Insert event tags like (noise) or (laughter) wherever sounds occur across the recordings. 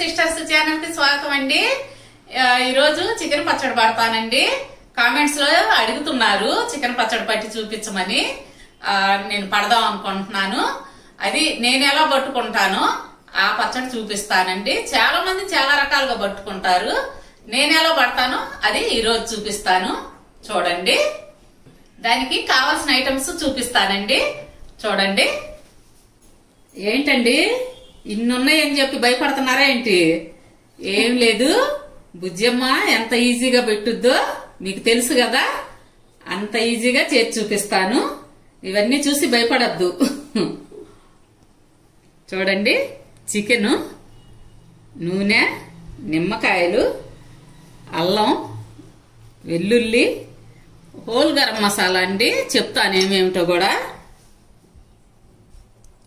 Sisters ఛానల్కి స్వాగతం అండి. ఈరోజు చికెన్ పచ్చడి పడతానండి. కామెంట్స్లో అడుగుతున్నారు చికెన్ పచ్చడి పట్టి చూపించమని. నేను పడదాం అనుకుంటున్నాను. అది నేను ఎలా పట్టుకుంటానో ఆ పచ్చడి చూపిస్తానండి. చాలా మంది చాలా రకాలుగా పట్టుకుంటారు. నేను ఎలా పడతానో అది ఈరోజు చూపిస్తాను. చూడండి. దానికి కావాల్సిన ఐటమ్స్ చూపిస్తానండి. చూడండి. ఏంటండి? ఇన్నున్నాయని చెప్పి భయపడుతున్నారా ఏంటి? ఏం లేదు. బుజ్జమ్మ ఎంత ఈజీగా పెట్టుద్దో మీకు తెలుసు కదా. అంత ఈజీగా చేసి చూపిస్తాను. ఇవన్నీ చూసి భయపడద్దు. చూడండి. చికెన్ నూనె నిమ్మకాయలు అల్లం వెల్లుల్లి హోల్ గరం మసాలా అండి. చెప్తాను ఏమేమిటో కూడా.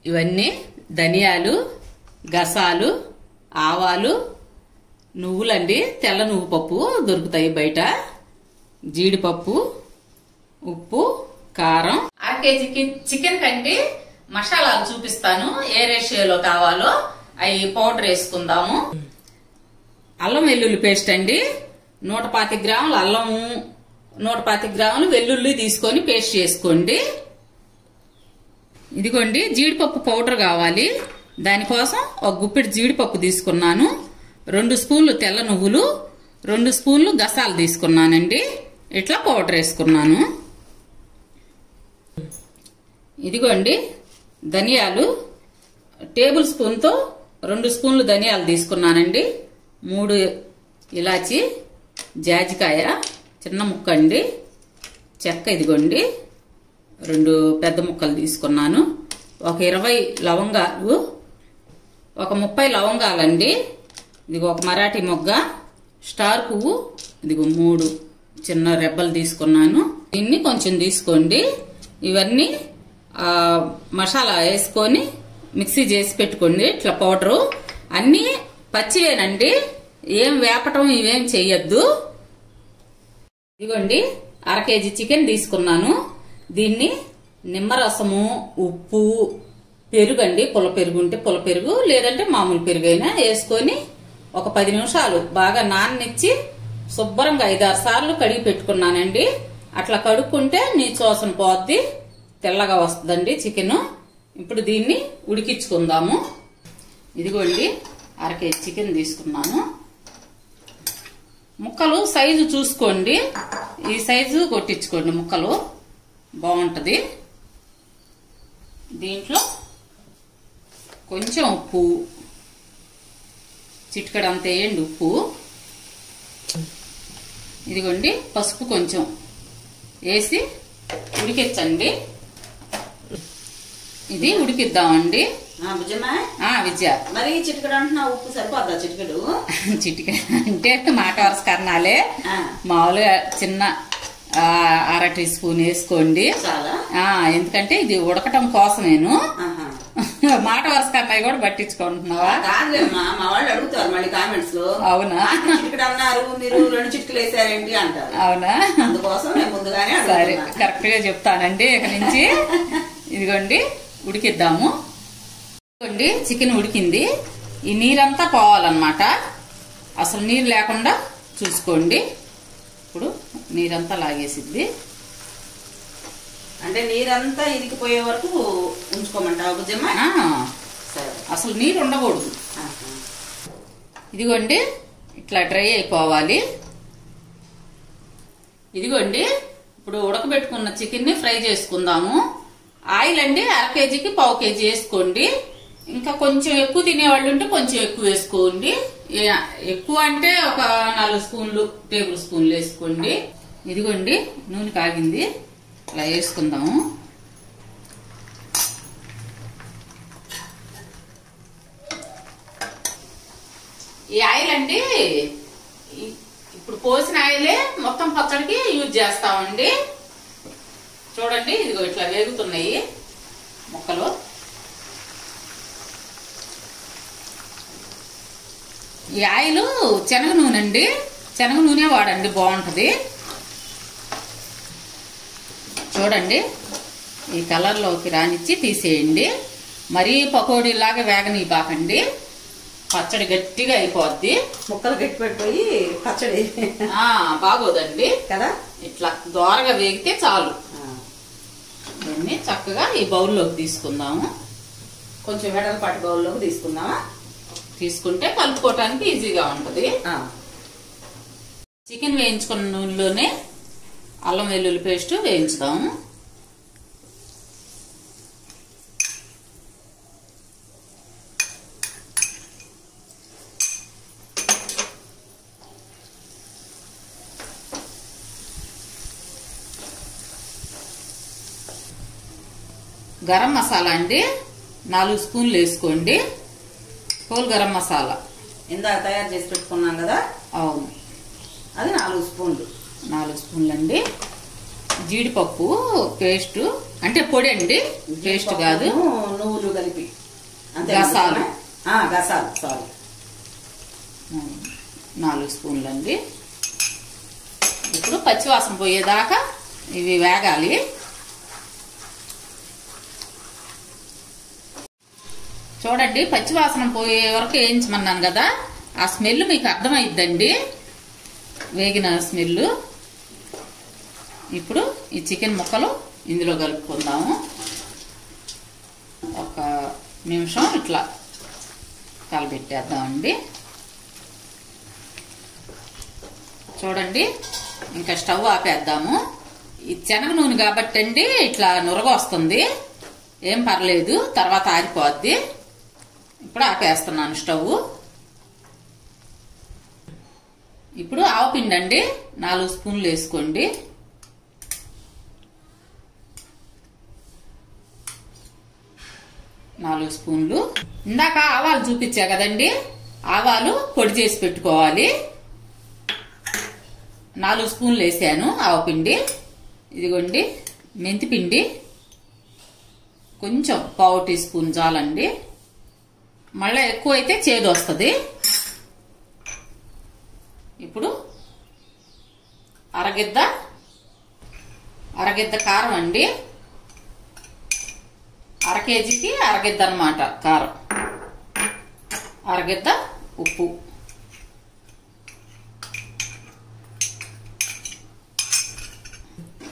ఇవన్నీ ధనియాలు గసాలు ఆవాలు నువ్వులండి. తెల్ల నువ్వు పప్పు దొరుకుతాయి బయట. జీడిపప్పు ఉప్పు కారం. ఆ కేజీకి చికెన్ కండి మసాలాలు చూపిస్తాను. ఏ రేషియోలో కావాలో అవి పౌడర్ వేసుకుందాము. అల్లం వెల్లుల్లి పేస్ట్ అండి. నూట పాతి గ్రాములు అల్లము నూట పాతి గ్రాములు వెల్లుల్లి తీసుకొని పేస్ట్ చేసుకోండి. ఇదిగోండి జీడిపప్పు పౌడర్ కావాలి. దానికోసం ఒక గుప్పిడి జీడిపప్పు తీసుకున్నాను. రెండు స్పూన్లు తెల్ల నువ్వులు రెండు స్పూన్లు గసాలు తీసుకున్నానండి. ఇట్లా పౌడర్ వేసుకున్నాను. ఇదిగోండి ధనియాలు. టేబుల్ స్పూన్తో రెండు స్పూన్లు ధనియాలు తీసుకున్నానండి. మూడు ఇలాచి జాజికాయ చిన్న ముక్క అండి. చెక్క ఇదిగోండి రెండు పెద్ద ముక్కలు తీసుకున్నాను. ఒక ఇరవై లవంగాలు ఒక ముప్పై లవంగాలండి. ఇదిగో ఒక మరాఠీ మొగ్గ. స్టార్ పువ్వు. ఇదిగో మూడు చిన్న రెబ్బలు తీసుకున్నాను. దీన్ని కొంచెం తీసుకోండి. ఇవన్నీ మసాలా వేసుకొని మిక్సీ చేసి పెట్టుకోండి. ఇట్లా పౌడరు. అన్నీ పచ్చివేనండి ఏం వేపటం ఇవేం చెయ్యొద్దు. ఇదిగోండి అర కేజీ చికెన్ తీసుకున్నాను. దీన్ని నిమ్మరసము ఉప్పు పెరుగు అండి పుల్ల పెరుగు ఉంటే పుల్ల పెరుగు లేదంటే మామూలు పెరుగు అయినా వేసుకొని ఒక పది నిమిషాలు బాగా నాననిచ్చి శుభ్రంగా ఐదారు సార్లు కడిగి పెట్టుకున్నానండి. అట్లా కడుక్కుంటే నీ చోసన పోద్ది తెల్లగా వస్తుందండి చికెన్. ఇప్పుడు దీన్ని ఉడికించుకుందాము. ఇదిగోండి అర కేజీ చికెన్ తీసుకున్నాను. ముక్కలు సైజు చూసుకోండి. ఈ సైజు కొట్టించుకోండి ముక్కలు. బాగుంటుంది. దీంట్లో కొంచెం ఉప్పు. చిటికడంత వేయండి ఉప్పు. ఇదిగోండి పసుపు కొంచెం వేసి ఉడికించండి. ఇది ఉడికిద్దామండి. విద్య మరి చిటికెడు అంటున్నా ఉప్పు సరిపోద్దా చిటికెడు? (laughs) చిటిక అంటే మాట వరుస కర్ణాలే ఆ, మామూలుగా చిన్న అర టీ స్పూన్ వేసుకోండి. ఎందుకంటే ఇది ఉడకటం కోసమేను. మాట వరుస కర్ణాయి కూడా పట్టించుకుంటున్నావా కాదులేమ్మా మా వాళ్ళు అడుగుతారు మళ్ళీ కామెంట్స్లో. అవునా? చిటికెడు అన్నారు మీరు రెండు చిటికలు వేసారేంటి? అంటారు. అవునా? అందుకోసం నేను ముందుగానే సరే కరెక్ట్గా చెప్తానండి ఇక నుంచి. ఇదిగోండి ఉడికిద్దాము. ఇదిగోండి చికెన్ ఉడికింది. ఈ నీరంతా పోవాలన్నమాట. అసలు నీరు లేకుండా చూసుకోండి. ఇప్పుడు నీరంతా లాగేసిద్ది. అంటే నీరంతా ఇరికిపోయే వరకు ఉంచుకోమంటావా బుజ్జమ్మ? ఆ, సరే. అసలు నీరు ఉండకూడదు. ఇదిగోండి ఇట్లా డ్రై అయిపోవాలి. ఇదిగోండి ఇప్పుడు ఉడకబెట్టుకున్న చికెన్ని ఫ్రై చేసుకుందాము. ఆయిల్ అండి అర కేజీకి పావు కేజీ వేసుకోండి. ఇంకా కొంచెం ఎక్కువ తినేవాళ్ళు ఉంటే కొంచెం ఎక్కువ వేసుకోండి. ఎక్కువ అంటే ఒక నాలుగు స్పూన్లు టేబుల్ స్పూన్లు వేసుకోండి. ఇదిగోండి నూనె కాగింది. ఇలా వేసుకుందాము. ఈ ఆయిల్ అండి ఇప్పుడు పోసిన ఆయిలే మొత్తం పచ్చడికి యూజ్ చేస్తామండి. చూడండి ఇదిగో ఇట్లా వేగుతున్నాయి ముక్కలు. ఈ ఆయిల్ శనగ నూనె అండి శనగ నూనె వాడండి బాగుంటుంది. చూడండి. ఈ కలర్లోకి రానిచ్చి తీసేయండి. మరీ పకోడీలాగా వేగనీయబాకండి. పచ్చడి గట్టిగా అయిపోద్ది. ముక్కలు గట్టి పడిపోయి పచ్చడి బాగోదండి. కదా? ఇట్లా దోరగా వేగితే చాలు. దీన్ని చక్కగా ఈ బౌల్లోకి తీసుకుందాము. కొంచెం వెడల్పాటి బౌల్లోకి తీసుకుందామా? తీసుకుంటే కలుపుకోవటానికి ఈజీగా ఉంటుంది. చికెన్ వేయించుకున్న నూనెలోనే అల్లం వెల్లుల్లి పేస్ట్ వేయించుదాము. గరం మసాలా అండి. నాలుగు స్పూన్లు వేసుకోండి. హోల్ గరం మసాలా. ఇందాక తయారు చేసి పెట్టుకున్నాం కదా? అవును. అది నాలుగు స్పూన్లు. నాలుగు స్పూన్లు అండి జీడిపప్పు పేస్ట్ అంటే పొడి అండి పేస్ట్ కాదు. నువ్వులు కలిపి. గసాలు. గసాలు సారీ. నాలుగు స్పూన్లు అండి ఇప్పుడు పచ్చివాసన పోయేదాకా ఇవి వేగాలి. చూడండి పచ్చివాసన పోయే వరకు వేయించమన్నాను కదా. ఆ స్మెల్ మీకు అర్థమైద్దండి. వేగిన స్మెల్ ఇప్పుడు ఈ చికెన్ ముక్కలు ఇందులో కలుపుకుందాము. ఒక నిమిషం ఇట్లా కలబెట్టేద్దామండి. చూడండి ఇంకా స్టవ్ ఆపేద్దాము. ఈ శనగ నూనె కాబట్టి అండి ఇట్లా నురగ వస్తుంది. ఏం పర్లేదు తర్వాత ఆరిపోద్ది. ఇప్పుడు ఆపేస్తున్నాను స్టవ్. ఇప్పుడు ఆవపిండి అండి నాలుగు స్పూన్లు వేసుకోండి. నాలుగు స్పూన్లు. ఇందాక ఆవాలు చూపించా కదండి? ఆవాలు పొడి చేసి పెట్టుకోవాలి. నాలుగు స్పూన్లు వేసాను ఆవపిండి ఇదిగోండి మెంతిపిండి కొంచెం పావు టీ స్పూన్ చాలండి. మళ్ళీ ఎక్కువ అయితే చేదు వస్తుంది. ఇప్పుడు అరగిద్ద అరగిద్ద కారం అండి. కేజీకి అరగిద్ద అనమాట కారం. అరగిద్ద ఉప్పు.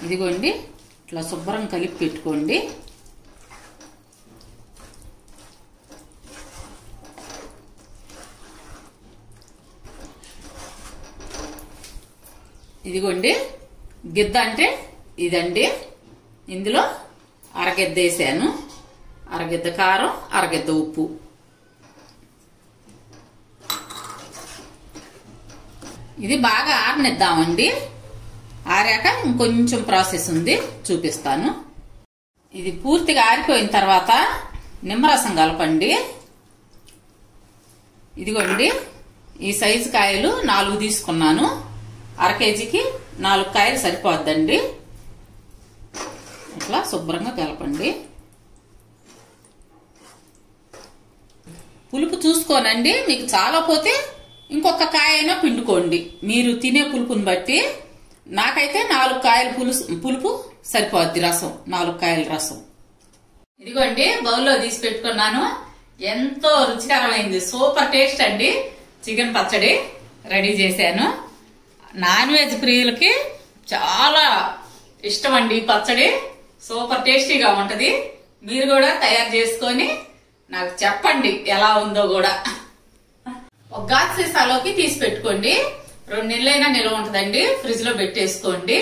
ఇదిగోండి ఇట్లా శుభ్రం కలిపి పెట్టుకోండి. ఇదిగోండి గిద్ద అంటే ఇదండి. ఇందులో అరగిద్ద వేసాను. అరగిద్ద కారం అరగిద్ద ఉప్పు. ఇది బాగా ఆరనిద్దామండి. ఆరాక ఇంకొంచెం ప్రాసెస్ ఉంది చూపిస్తాను. ఇది పూర్తిగా ఆరిపోయిన తర్వాత నిమ్మరసం కలపండి. ఇదిగోండి ఈ సైజు కాయలు నాలుగు తీసుకున్నాను. అర కేజీకి నాలుగు కాయలు సరిపోద్దండి. ఇట్లా శుభ్రంగా కలపండి. పులుపు చూసుకోనండి మీకు చాలా పోతే ఇంకొక కాయ అయినా పిండుకోండి. మీరు తినే పులుపుని బట్టి నాకైతే నాలుగు కాయల పులుసు పులుపు సరిపోద్ది రసం నాలుగు కాయల రసం. ఇదిగోండి బౌల్లో తీసి పెట్టుకున్నాను. ఎంతో రుచికరమైంది సూపర్ టేస్ట్ అండి. చికెన్ పచ్చడి రెడీ చేశాను. నాన్ వెజ్ ప్రియులకి చాలా ఇష్టం అండి పచ్చడి. సూపర్ టేస్టీగా ఉంటది. మీరు కూడా తయారు చేసుకొని నాకు చెప్పండి ఎలా ఉందో కూడా. ఒక గాజు సీసాలోకి తీసి పెట్టుకోండి. రెండు నెలలైనా నిల్వ ఉంటదండి. ఫ్రిడ్జ్లో పెట్టేసుకోండి.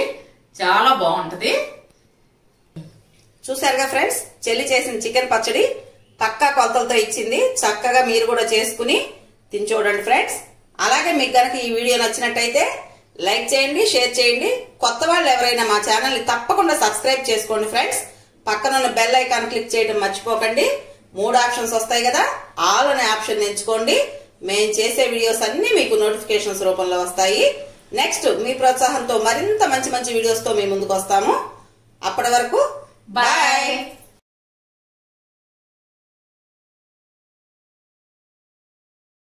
చాలా బాగుంటది. చూసారుగా ఫ్రెండ్స్? చెల్లి చేసిన చికెన్ పచ్చడి పక్కా కొలతలతో ఇచ్చింది. చక్కగా మీరు కూడా చేసుకుని తిని చూడండి ఫ్రెండ్స్. అలాగే మీకు గనక ఈ వీడియో నచ్చినట్టయితే లైక్ చేయండి షేర్ చేయండి. కొత్త వాళ్ళు ఎవరైనా మా ఛానల్ని తప్పకుండా సబ్స్క్రైబ్ చేసుకోండి ఫ్రెండ్స్. పక్కనున్న బెల్ ఐకాన్ క్లిక్ చేయడం మర్చిపోకండి. మూడు ఆప్షన్స్ వస్తాయి కదా? ఆల్ అనే ఆప్షన్ ఎంచుకోండి. మేము చేసే వీడియోస్ అన్ని మీకు నోటిఫికేషన్స్ రూపంలో వస్తాయి. నెక్స్ట్ మీ ప్రోత్సాహంతో మరింత మంచి మంచి వీడియోస్తో మీ ముందుకు వస్తాము. అప్పటి వరకు బాయ్